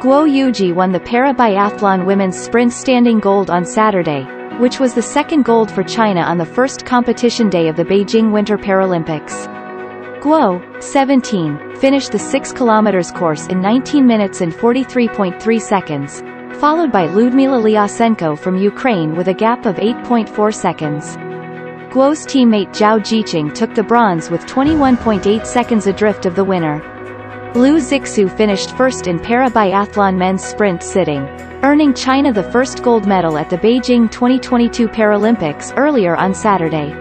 Guo Yujie won the para-biathlon women's sprint standing gold on Saturday, which was the second gold for China on the first competition day of the Beijing Winter Paralympics. Guo, 17, finished the 6 km course in 19 minutes and 43.3 seconds, followed by Liudmyla Liashenko from Ukraine with a gap of 8.4 seconds. Guo's teammate Zhao Zhiqing took the bronze with 21.8 seconds adrift of the winner. Liu Zixu finished first in para-biathlon men's sprint sitting, earning China the first gold medal at the Beijing 2022 Paralympics earlier on Saturday.